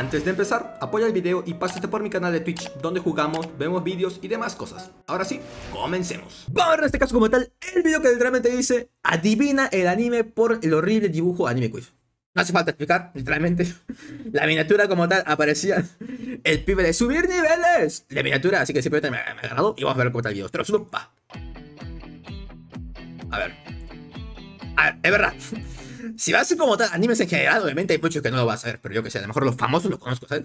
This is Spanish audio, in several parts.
Antes de empezar, apoya el video y pásate por mi canal de Twitch, donde jugamos, vemos vídeos y demás cosas. Ahora sí, comencemos. Vamos a ver en este caso como tal, el video que literalmente dice Adivina el anime por el horrible dibujo Anime Quiz. No hace falta explicar, literalmente. La miniatura como tal aparecía el pibe de subir niveles. La miniatura, así que simplemente me, me agradó y vamos a ver cómo está el video. 3, 1, pa. A ver. A ver, es verdad. Si vas a ser como tal, animes en general, obviamente hay muchos que no lo vas a ver, pero yo que sé, a lo mejor los famosos los conozco, ¿sabes?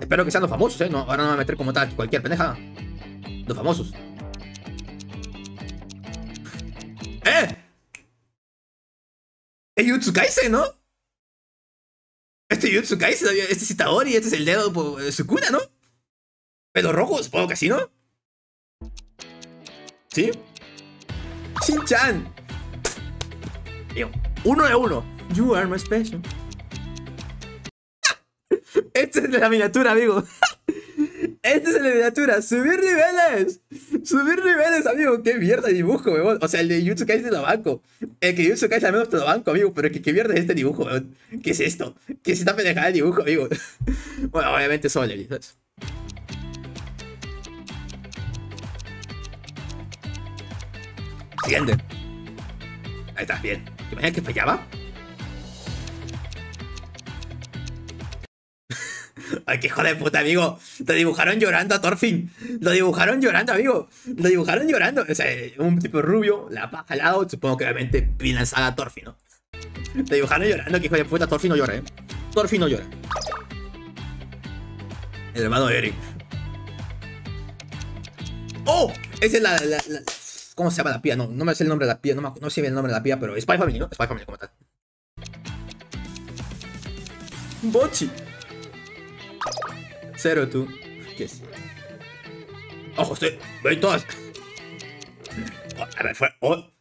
Espero que sean los famosos, ¿eh? No, ahora no me voy a meter como tal cualquier pendeja. Los famosos. ¡Eh! Es Jutsu Kaisen, ¿no? Este es Jutsu Kaisen, este es Itadori, este es el dedo de Sukuna, ¿no? Pelo rojo, supongo que sí, ¿no? ¿Sí? Shin-chan. Uno de uno. You are my special. Este es la miniatura, amigo. Este es la miniatura. Subir niveles. Subir niveles, amigo. Qué mierda de dibujo, weón. O sea, el de Jutsu Kaisen lo banco. El que Jutsu Kaisen al menos te lo banco, amigo. Pero que qué mierda es este dibujo, weón. ¿Qué es esto? ¿Qué es esta pendejada de dibujo, amigo? Bueno, obviamente Soler, ¿sabes? Siguiente. Ahí está, bien. ¿Te imaginas que fallaba? Ay, qué hijo de puta, amigo. Lo dibujaron llorando a Thorfinn. Lo dibujaron llorando, amigo. Lo dibujaron llorando. O sea, un tipo rubio, la paja al lado. Supongo que obviamente bien lanzada a Thorfinn, ¿no? Lo dibujaron llorando, que hijo de puta. Thorfinn no llora, ¿eh? Thorfinn no llora. El hermano Eric. ¡Oh! Esa es la, la, ¿Cómo se llama la pía? No, no me sé el nombre de la pía. No, me, no sé el nombre de la pía, pero Spy Family, ¿no? Spy Family, como tal. Bochi. Cero tú. ¿Qué es? Ojo, estoy. Voy todas. Oh, a ver, fuera. Oh,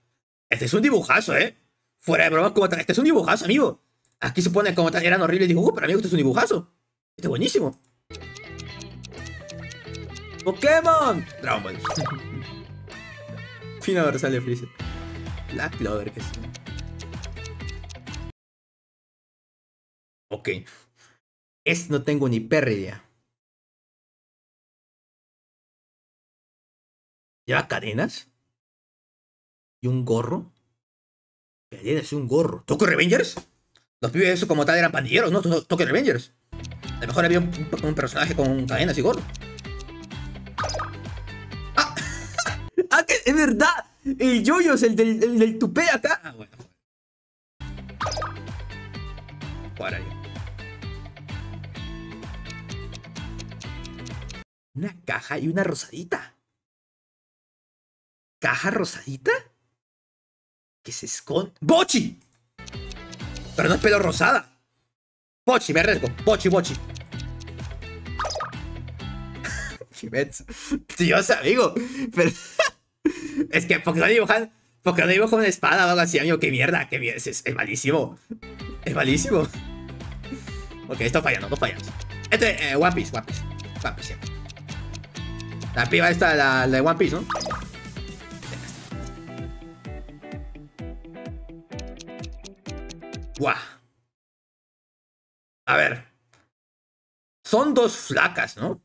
este es un dibujazo, ¿eh? Fuera de bromas, como tal. Este es un dibujazo, amigo. Aquí se pone como tal. Eran horribles dibujos, pero amigo, este es un dibujazo. Este es buenísimo. Pokémon. Dragon Ball. Fino dorsal Freezer. Black Clover, que sí. Ok. Es no tengo ni perra idea. ¿Lleva cadenas? ¿Y un gorro? Cadenas y un gorro. ¿Toco Revengers? Los pibes eso como tal eran pandilleros, ¿no? Toque Revengers. A lo mejor había un personaje con cadenas y gorro. ¡Ah, que es verdad! El yoyo es el del, el del tupé acá. Ah, bueno. Para. Una caja y una rosadita. ¿Caja rosadita? Que se esconde. ¡Bochi! Pero no es pelo rosada. Bochi, me arriesgo. Bochi, bochi. Dios, amigo. Pero. Es que, porque no dibujan. Porque no dibujan una espada o algo así, amigo. Qué mierda, qué mierda. Es, es, es malísimo. Es malísimo. Ok, esto fallando, no fallamos. Este, eh, One Piece, One Piece. One Piece. La piba esta, la, la de One Piece, ¿no? Buah. A ver. Son dos flacas, ¿no?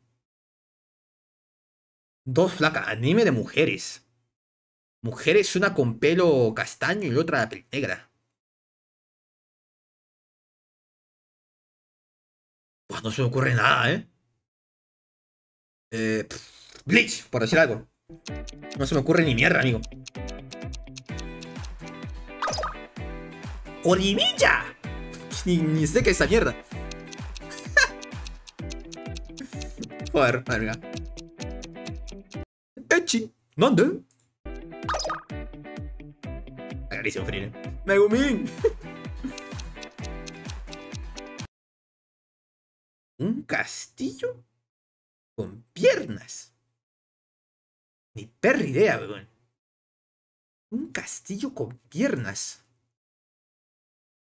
Dos flacas. Anime de mujeres. Mujeres, una con pelo castaño y otra negra. Pues no se me ocurre nada, ¿eh? Eh... Bleach, por decir algo. No se me ocurre ni mierda, amigo. ¡Orimilla! Ni, ni sé qué es esa mierda. Joder, madre mía. Echi, ¿dónde? Megumin. Un castillo con piernas. Ni perra idea, weón. Un castillo con piernas.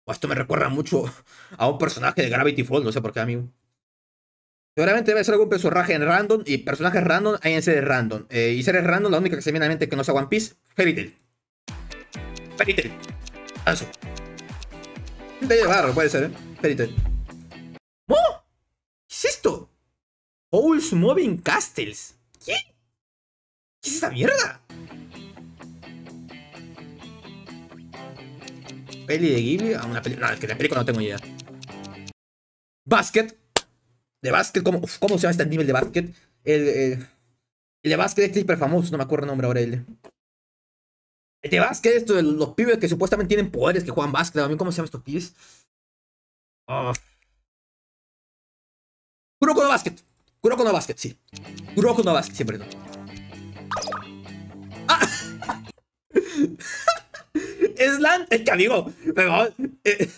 Esto me recuerda mucho a un personaje de Gravity Falls, no sé por qué, amigo. Seguramente debe ser algún personaje en random y personajes random hay en series random. Eh, y series random, la única que se viene a la mente que no sea One Piece, Fairy Tail. Fairy Tail. Eso. De barro, puede ser, ¿eh? Fairy Tail. ¡Oh! Holes Moving Castles. ¿Qué? ¿Qué es esa mierda? Peli de Ghibli. Ah, una peli. No, es que de película no tengo idea. Basket. De basket, ¿cómo, ¿cómo se llama este nivel de basket? El, el, el de basket es hiper famoso, no me acuerdo el nombre ahora. El, de basket, esto de los pibes que supuestamente tienen poderes, que juegan basket. ¿Cómo se llaman estos pibes? Oh. Kuroko no Basket. Kuroko no Basket, sí. Kuroko no Basket, siempre no. ¡Ah! Slan, es que amigo, pero, eh,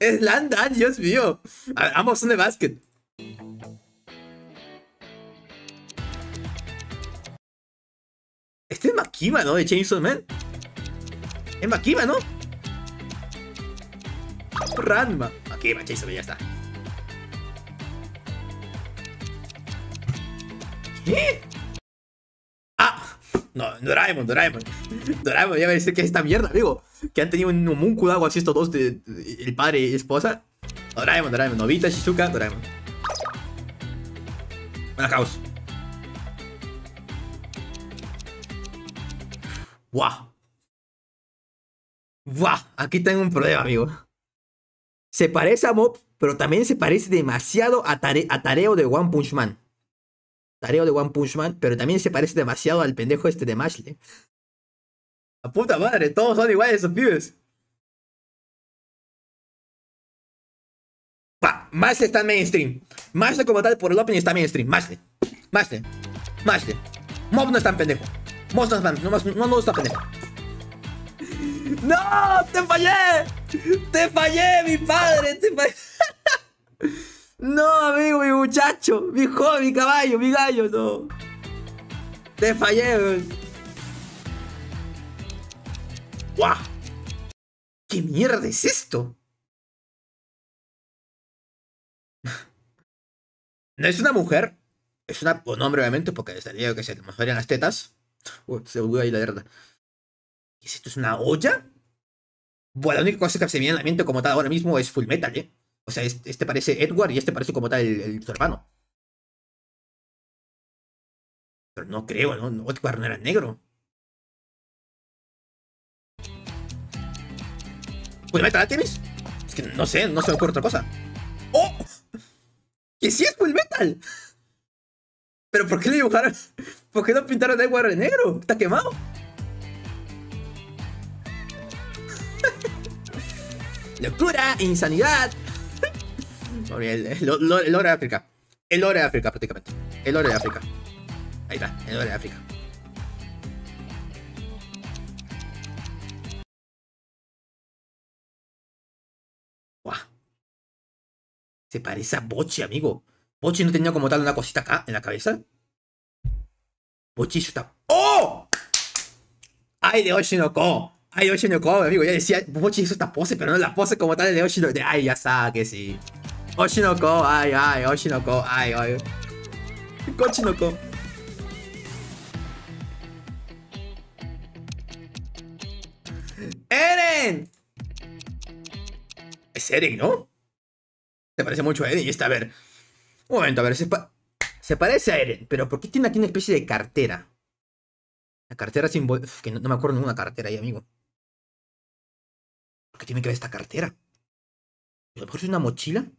Slan Dan, Dios mío. Ambos son de básquet. Este es Makima, ¿no? De Chainsaw Man. Es Makima, ¿no? Ranma. Makima, Chainsaw Man, ya está. ¿Qué? Ah, no, Doraemon, Doraemon. Doraemon, ya me dice que es esta mierda, amigo. Que han tenido un homúnculo algo así estos dos, de, el padre y esposa. Doraemon, Doraemon, Novita, Shizuka, Doraemon. Buena caos. ¡Guau! ¡Guau! Aquí tengo un problema, amigo. Se parece a Mob, pero también se parece demasiado a, a Tareo de One Punch Man. Tareo de One Punch Man, pero también se parece demasiado al pendejo este de Mashley. La puta madre, todos son iguales esos pibes. Pa, Mashley está en mainstream. Mashley como tal por el opening está mainstream. Mashley. Mashley. Mashley. Mob no está en pendejo. No está, no, no, no está pendejo. ¡No! ¡Te fallé! ¡Te fallé, mi padre! ¡Te fallé! No, amigo, mi muchacho, mi joven, mi caballo, mi gallo, no. Te fallé, weón. ¡Guau! ¿Qué mierda es esto? No es una mujer, es una, un hombre obviamente, porque estaría que se mostrarían las tetas. Se volvió ahí la verdad. ¿Qué es esto? ¿Es una olla? Bueno, la única cosa que se me viene en la mente como tal ahora mismo es Full Metal, ¿eh? O sea, este, parece Edward y este parece como tal el, hermano. Pero no creo, ¿no? Edward no era negro. ¿Full Metal Alchemist? Es que no sé, no se me ocurre otra cosa. ¡Oh! ¡Que sí es Full Metal! ¿Pero por qué le dibujaron? ¿Por qué no pintaron a Edward de negro? ¿Está quemado? Locura, insanidad. El, el, el, de África. El lore de África, prácticamente. El lore de África. Ahí está, el lore de África. Buah. Se parece a Bochi, amigo. Bochi no tenía como tal una cosita acá en la cabeza. ¡Oh! ¡Ay, de Oshinoko! ¡Ay, Oshinoko, amigo! Ya decía, Bochi hizo esta pose, pero no la pose como tal de Oshinoko. ¡Ay, ya está, que sí! Oshinoko, ay, ay, Oshinoko, ay, ay. Kochinoko. ¡Eren! Es Eren, ¿no? Se parece mucho a Eren y está, a ver. Un momento, a ver, se, se parece a Eren, pero ¿por qué tiene aquí una especie de cartera? La cartera simbólica. Que no, me acuerdo ninguna cartera ahí, amigo. ¿Por qué tiene que ver esta cartera? ¿A lo mejor es una mochila?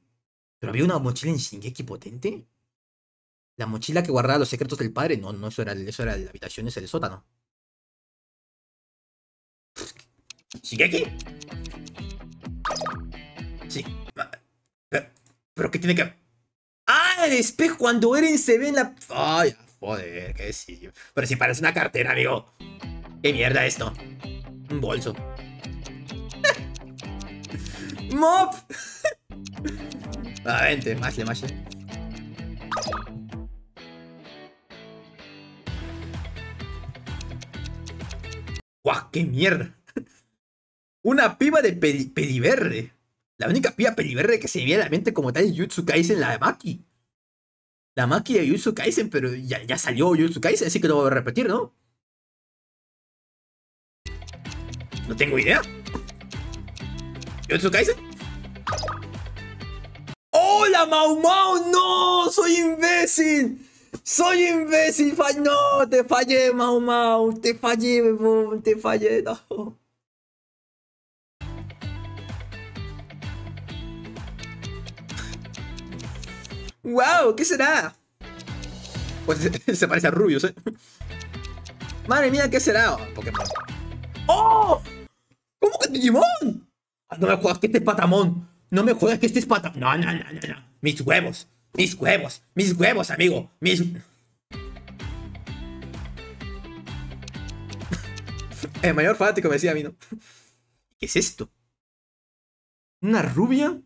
¿Pero había una mochila en Shingeki potente? ¿La mochila que guardaba los secretos del padre? No, no, eso era, eso era la habitación, ese del sótano. ¿Shingeki? Sí. Pero, pero ¿qué tiene que...? El espejo cuando Eren se ve en la... ¡Ay! Joder, que sí. Pero si parece una cartera, amigo. ¿Qué mierda esto? Un bolso. ¡Mop! Ah, vente, mashle, mashle. ¡Guau! ¡Qué mierda! Una piba de peliverde. La única piba peliverde que se me viene a la mente como tal es Jutsu Kaisen, la de Maki. La Maki de Jutsu Kaisen, pero ya, ya salió Jutsu Kaisen, así que lo voy a repetir, ¿no? No tengo idea. ¿Jutsu Kaisen? la Mau Mau! ¡No! ¡Soy imbécil! ¡Soy imbécil! ¡No! ¡Te fallé, Mau Mau! ¡Te fallé, bebón! ¡Te fallé! ¡No! ¡Wow! ¿Qué será? Pues se parece a Rubius, ¿eh? Madre mía, ¿qué será? Pokémon. ¡Oh! ¿Cómo que Digimon? Ah, no me juegas que este es Patamón. No me juegas que este es Patamón. No, no, no, no, no. Mis huevos. Mis huevos. Mis huevos, amigo. Mis... El mayor fanático me decía a mí, ¿no? ¿Qué es esto? Una rubia,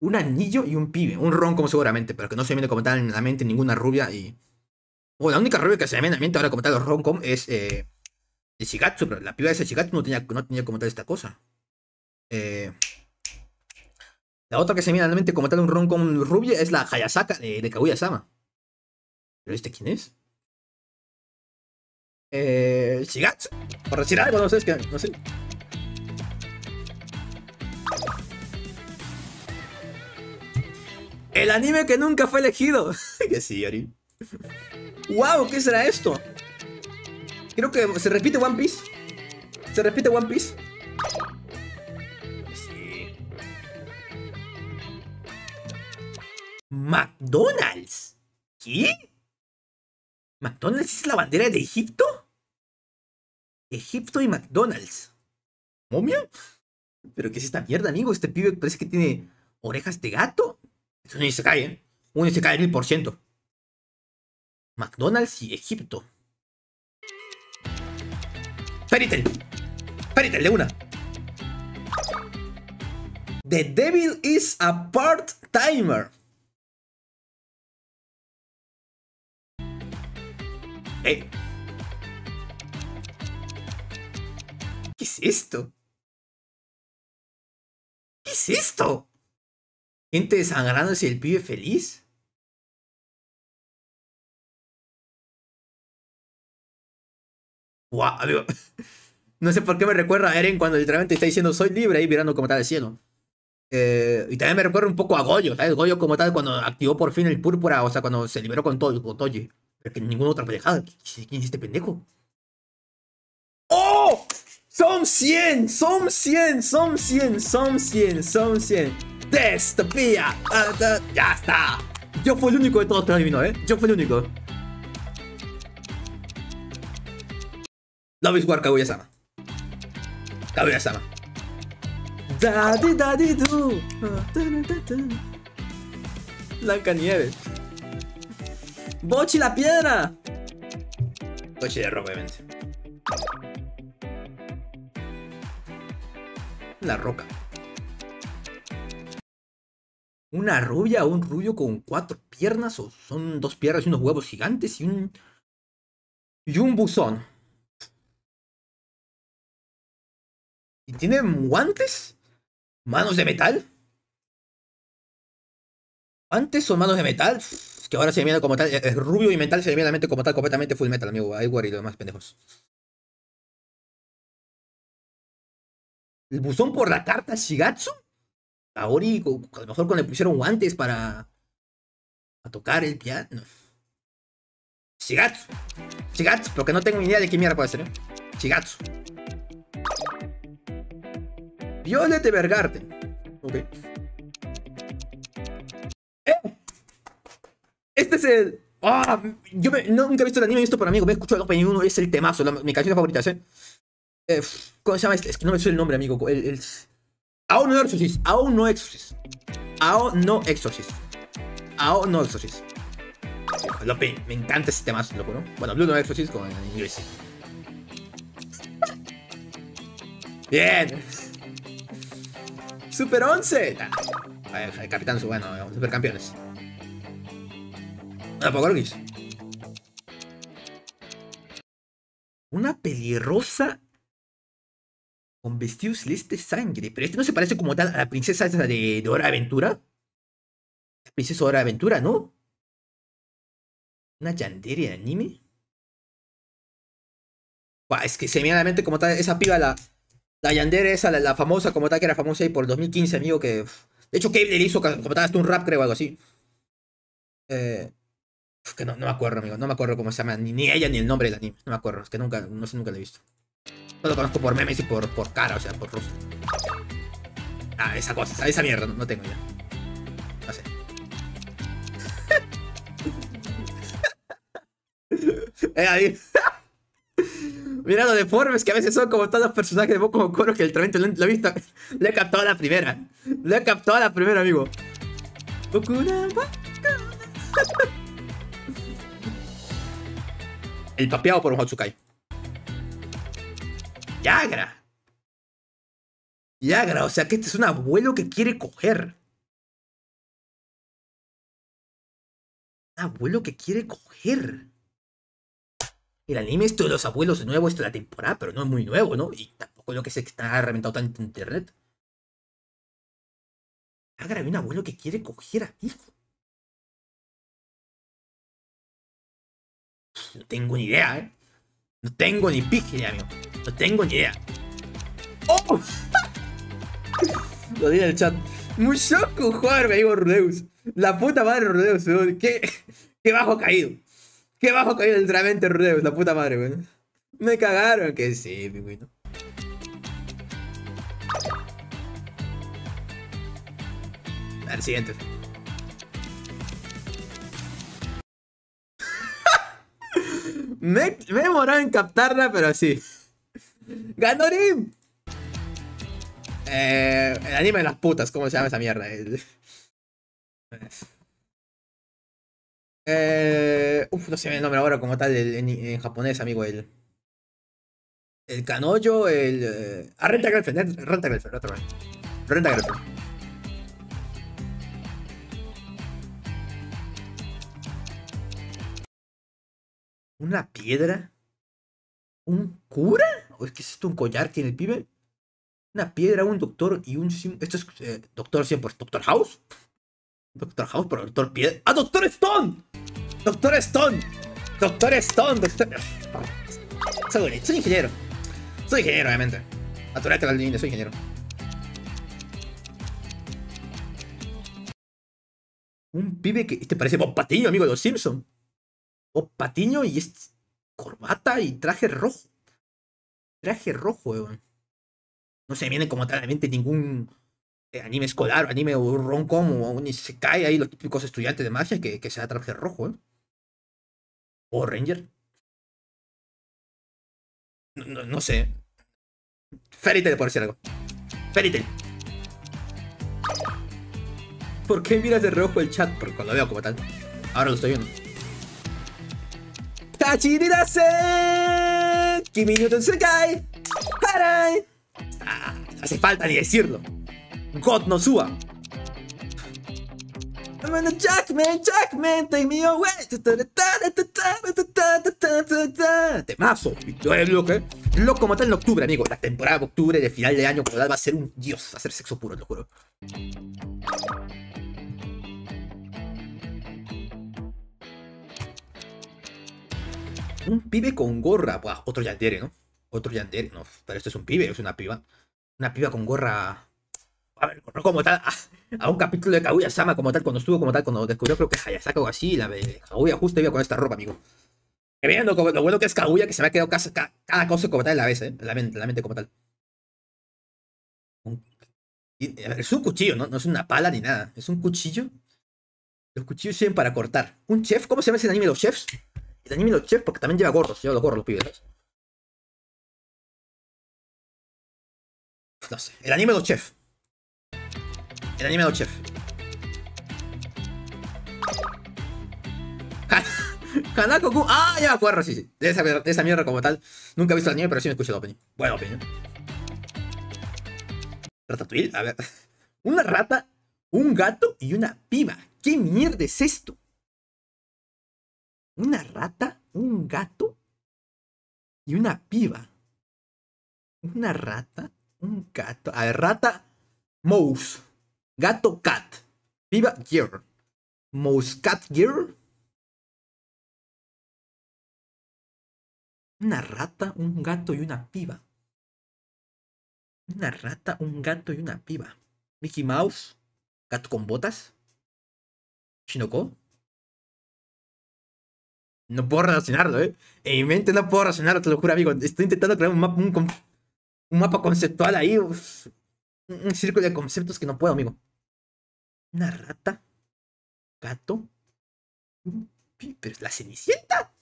un anillo y un pibe. Un ron como seguramente, pero que no se viene como tal en la mente ninguna rubia y... Bueno, la única rubia que se viene en la mente ahora como tal los roncom es... Eh, el Shigatsu, pero la piba de ese Shigatsu no tenía, no tenía como tal esta cosa. Eh, la otra que se viene a la mente como tal un ron con rubia es la Hayasaka de, de Kaguya-sama. ¿Pero este quién es? Eh, Shigatsu. Por decir algo, no sé, es que no sé. El anime que nunca fue elegido. que sí, Yori. ¡Wow! ¿Qué será esto? Creo que se repite One Piece. Se repite One Piece. Sí. McDonald's. ¿Qué? ¿McDonald's es la bandera de Egipto? Egipto y McDonald's. ¿Momia? ¿Pero qué es esta mierda, amigo? Este pibe parece que tiene orejas de gato. Eso no se cae, ¿eh? Uno se cae mil por ciento. McDonald's y Egipto. Peritel. Peritel, de una. The Devil is a part-timer. Eh. ¿Qué es esto? ¿Qué es esto? ¿Gente desangrándose el pibe feliz? Wow. No sé por qué me recuerda a Eren cuando literalmente está diciendo soy libre ahí mirando como tal el cielo. Eh, y también me recuerda un poco a Goyo, ¿sabes? Goyo como tal cuando activó por fin el púrpura, o sea, cuando se liberó con todo, con Toji. Pero que ninguna otra pendejada. ¿Quién es este pendejo? ¡Oh! Son 100, son 100, son 100, son 100, son 100. Destopía. Ya está. Yo fui el único de todos que ¿eh? Yo fui el único. Love is War Kaguya-sama. Kaguya-sama. Daddy, daddy, do. Blanca Nieves. Bochi la piedra. Bochi de roca, obviamente. La roca. ¿Una rubia o un rubio con cuatro piernas? ¿O son dos piernas y unos huevos gigantes y un. y un buzón? ¿Y tiene guantes? ¿Manos de metal? ¿Guantes o manos de metal? Que ahora se viene como tal. Es rubio y metal se viene a como tal completamente full metal, amigo. Hay y los demás pendejos. ¿El buzón por la carta Shigatsu? Aori, a lo mejor cuando le pusieron guantes para. a tocar el piano. Shigatsu. Shigatsu, pero que no tengo ni idea de qué mierda puede ser, ¿eh? Shigatsu. Violet Evergarden. Ok. ¡Eh! Este es el. ¡Ah! Yo nunca he visto el anime esto, pero amigo, me he escuchado el opening 1, es el temazo, mi canción favorita, ¿eh? ¿eh? ¿Cómo se llama este? Es que no me sé el nombre, amigo. El... Ao no Exorcist. Ao no Exorcist. Ao no Exorcist. Ao no Exorcist. me encanta ese temazo, loco, ¿no? Bueno, Blue no Exorcist con en inglés. Bien. Super 11. El capitán, bueno, supercampeones. Una Pogorgis. Una pelirrosa con vestido celeste sangre. Pero este no se parece como tal a la princesa esa de, de Hora Aventura. Princesa Hora Aventura, ¿no? ¿Una yandere de anime? es que se como tal esa piba, la, la Yandere esa, la, famosa como tal, que era famosa ahí por 2015, amigo, que De hecho, Cable le hizo como tal hasta un rap, creo, algo así. Eh, que no, no me acuerdo, amigo. No me acuerdo cómo se llama. Ni, ni ella ni el nombre del anime. No me acuerdo. Es que nunca, no sé, nunca lo he visto. Lo conozco por memes y por, por cara, o sea, por rostro. Ah, esa cosa, esa mierda, no, no tengo ya. No sé. eh. Mira los deformes que a veces son como todos los personajes de Boku no Koro que literalmente lo, lo he visto. Lo he captado a la primera. Lo he captado a la primera, amigo. El papeado por un Hotsukai. Yagra. Yagra, o sea que este es un abuelo que quiere coger. Un abuelo que quiere coger. El anime esto de los abuelos nuevo, esto de la temporada, pero no es muy nuevo, ¿no? Y tampoco es lo que se está reventado tanto en internet. Yagra, hay un abuelo que quiere coger a hijo. No tengo ni idea, ¿eh? No tengo ni pije, amigo. No tengo ni idea. ¡Oh! Lo di en el chat. Mushoku jugar, me digo Rudeus. La puta madre Rudeus, weón. ¿Qué, qué bajo caído. Qué bajo caído literalmente Rudeus, la puta madre, weón. Me cagaron, que sí, weón. Al siguiente. Me, me he demorado en captarla, pero sí. ¡Ganorim! Eh, el anime de las putas, ¿cómo se llama esa mierda? Eh, uf, no sé el nombre ahora como tal el- en, en japonés, amigo. El, el Kanojo, el. Eh, ah, Renta Girlfriend, Renta Girlfriend, otra vez. Renta Girlfriend. ¿Una piedra? ¿Un cura? ¿O es que es esto un collar que tiene el pibe? Una piedra, un doctor y un... sim- Esto es eh, doctor siempre. ¿Doctor House? Doctor House, pero Doctor Piedra... ¡Ah, Doctor Stone! Doctor Stone. Doctor Stone. Doctor... Soy, soy ingeniero. Soy ingeniero, obviamente. Aturate la línea, soy ingeniero. Un pibe que te parece Bob amigo de los Simpson. Bob Patiño y es corbata y traje rojo. Traje rojo, weón. No se viene como tal ningún eh, anime escolar, o anime o rom-com o un se cae ahí los típicos estudiantes de magia que, que sea traje rojo, ¿eh? O Ranger. No, sé. Fairy Tail, por decir algo. Tail. ¿Por qué miras de rojo el chat? Porque lo veo como tal. Ahora lo estoy viendo. Tachirirase. Kimi no Sekai. Harai. Ah, no hace falta ni decirlo. God no suba. Jackman, Jackman, take me away. Temazo. Yo el loco, eh. Como tal en octubre, amigo. La temporada de octubre de final de año va a ser un dios. Va a ser sexo puro, lo juro. Un pibe con gorra. Buah, otro yandere, ¿no? Otro yandere. No, pero este es un pibe, es una piba. Una piba con gorra. A ver, no como tal. A, a un capítulo de Kaguya Sama como tal, cuando estuvo como tal, cuando descubrió creo que Hayasaka o así, la de Kaguya justo iba con esta ropa, amigo. Que como, lo bueno que es Kaguya, que se me ha quedado cada, cosa como tal en la vez, ¿eh? La mente, en la mente como tal. A ver, es un cuchillo, ¿no? No es una pala ni nada. Es un cuchillo. Los cuchillos sirven para cortar. ¿Un chef? ¿Cómo se llama ese anime de los chefs? El anime los chefs, porque también lleva gorros. Lleva los gorros los pibes. No sé. El anime los chefs. El anime los chefs. Hanako-kun. Ah, ya me sí, sí. De esa, de esa mierda como tal. Nunca he visto el anime, pero sí me escuché el opening. Bueno, opening. Ratatouille, a ver. Una rata, un gato y una piba. ¿Qué mierda es esto? Una rata, un gato y una piba. Una rata, un gato. A ver, rata, mouse. Gato, cat. Piba, girl. Mouse, cat, girl. Una rata, un gato y una piba. Una rata, un gato y una piba. Mickey Mouse. Gato con botas. Shinoko. No puedo relacionarlo, ¿eh? En mi mente no puedo relacionarlo, te lo juro, amigo. Estoy intentando crear un mapa, un, mapa conceptual ahí. un, círculo de conceptos que no puedo, amigo. Una rata. Gato. Pero es la cenicienta.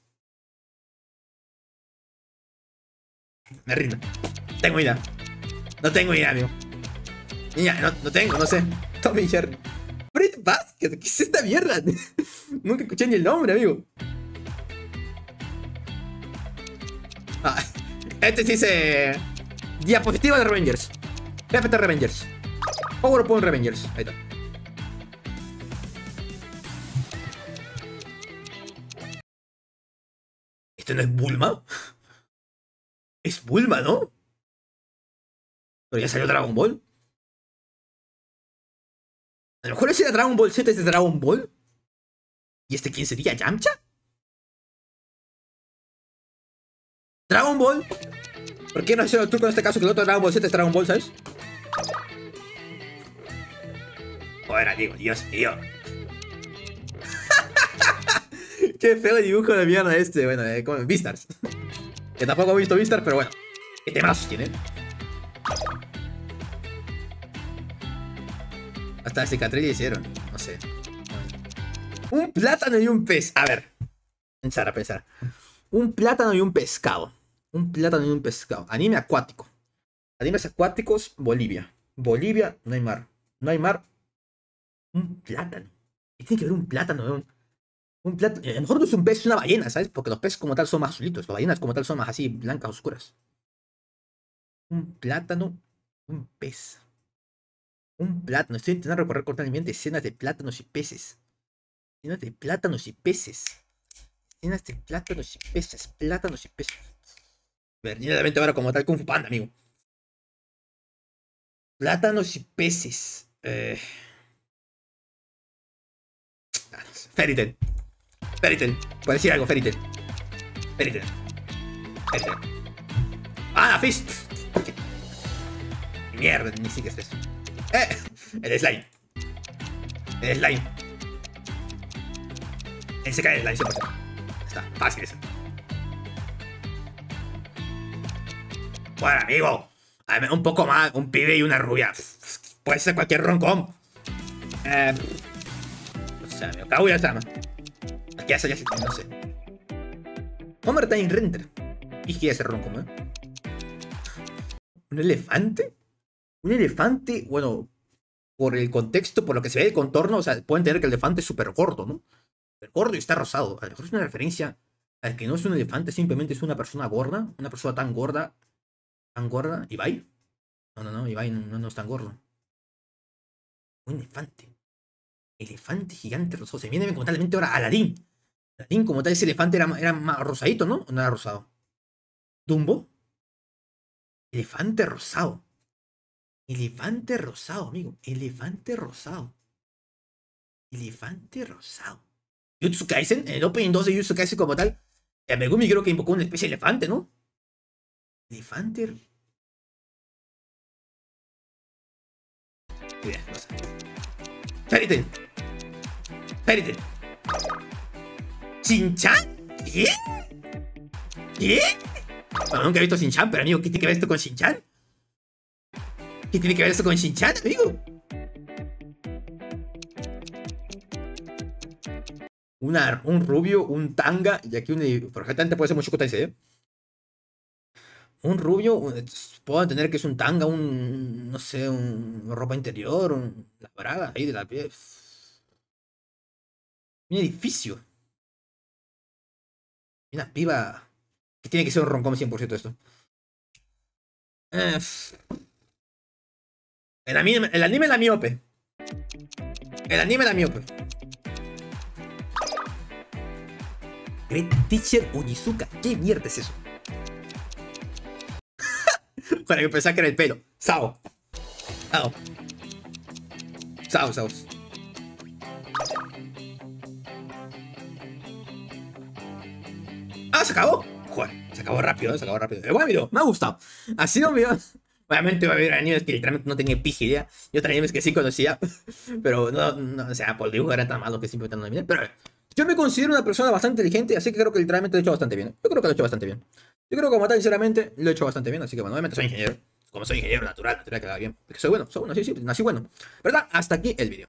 Me rindo. Tengo idea. No tengo idea, amigo. Niña, no, no tengo, no sé. Tommy Jerry. Brett Basket, ¿qué es esta mierda? Nunca escuché ni el nombre, amigo. Ah, este dice. Diapositiva de Revengers. PFT Revengers. PowerPoint Revengers. Ahí está. ¿Esto no es Bulma? Es Bulma, ¿no? Pero ya salió Dragon Ball. A lo mejor ese era Dragon Ball Z es de Dragon Ball. ¿Y este quién sería? ¿Yamcha? Dragon Ball. ¿Por qué no hacer el truco en este caso que el otro Dragon Ball Z es Dragon Ball, ¿sabes? Bueno, digo, Dios mío. Qué feo dibujo de mierda este. Bueno, eh, como Beastars. que tampoco he visto Beastars, pero bueno. ¿Qué temas tiene? Hasta cicatriz le hicieron. No sé. Un plátano y un pez. A ver. Pensar a pensar. Un plátano y un pescado. Un plátano y un pescado. Anime acuático. Animes acuáticos, Bolivia. Bolivia, no hay mar. No hay mar. Un plátano. ¿Qué tiene que ver un plátano? Un, plátano. A lo mejor no es un pez, es una ballena, ¿sabes? Porque los peces como tal son más azulitos. Las ballenas como tal son más así, blancas, oscuras. Un plátano, un pez. Un plátano. Estoy intentando recorrer constantemente escenas de plátanos y peces. Escenas de plátanos y peces. Escenas de plátanos y peces. Plátanos y peces. Verdaderamente ahora como tal Kung Fu Panda, amigo. Plátanos y peces. Eh... Ah. Puedo decir algo, Fairytale. Fairytale. Fairytale. ¡Ah, Fist! Mierda, ni siquiera es eso. ¡Eh! El slime. El slime. Él se cae el slime 100%. Está fácil eso. Bueno, amigo. Un poco más, un pibe y una rubia. Puede ser cualquier roncom. Eh, no sé, amigo. Kaguya Sama. Aquí sé, ya no sé. Homer Time Render. Y quiere ser roncom, ¿eh? ¿Un elefante? Un elefante, bueno, por el contexto, por lo que se ve el contorno, o sea, pueden entender que el elefante es súper gordo, ¿no? Súper gordo y está rosado. A lo mejor es una referencia a que no es un elefante, simplemente es una persona gorda, una persona tan gorda ¿Tan gorda? ¿Ibai? No, no, no, Ibai no, no, es tan gordo. Un elefante. Elefante gigante rosado. Se viene como talmente ahora Aladín. Aladín, como tal, ese elefante era, era más rosadito, ¿no? ¿O no era rosado? ¿Dumbo? Elefante rosado. Elefante rosado, amigo. Elefante rosado. Elefante rosado. Jutsu Kaisen, en el Opening 2 de Jutsu Kaisen como tal, Megumi creo que invocó una especie de elefante, ¿no? Elefante Cuidado, no sé. ¿Shin-chan? ¿Qué? ¿Qué? Bueno, nunca he visto Shin-chan, pero amigo, ¿qué tiene que ver esto con Shin-chan? ¿Qué tiene que ver esto con Shin-chan, amigo? Una, un rubio, un tanga, y aquí un... Perfectamente puede ser mucho Tensei, ¿eh? Un rubio, puedo entender que es un tanga, un, no sé, un ropa interior, un, la braga ahí de la piel. Un edificio. Una piba. Que tiene que ser un roncom 100% esto. Eh, el, anime, el anime la miope. El anime la miope. Great Teacher Onizuka. ¿Qué mierda es eso? Para que que era el pelo. Sao. Sao. Sao, Sao. Ah, se acabó. Joder, se acabó rápido, se acabó rápido. Bueno, me ha gustado. Ha sido un video Obviamente va a haber animes que literalmente no tenía pija idea. Y otros animes que sí conocía. Pero no, o sea, por dibujo era tan malo que simplemente no me Pero yo me considero una persona bastante inteligente, así que creo que literalmente lo he hecho bastante bien. Yo creo que lo he hecho bastante bien. Yo creo que como tal, sinceramente, lo he hecho bastante bien. Así que bueno, obviamente soy ingeniero. Como soy ingeniero natural, natural que haga bien. Porque soy bueno, soy bueno, sí, sí, nací bueno. ¿Verdad? Hasta aquí el vídeo.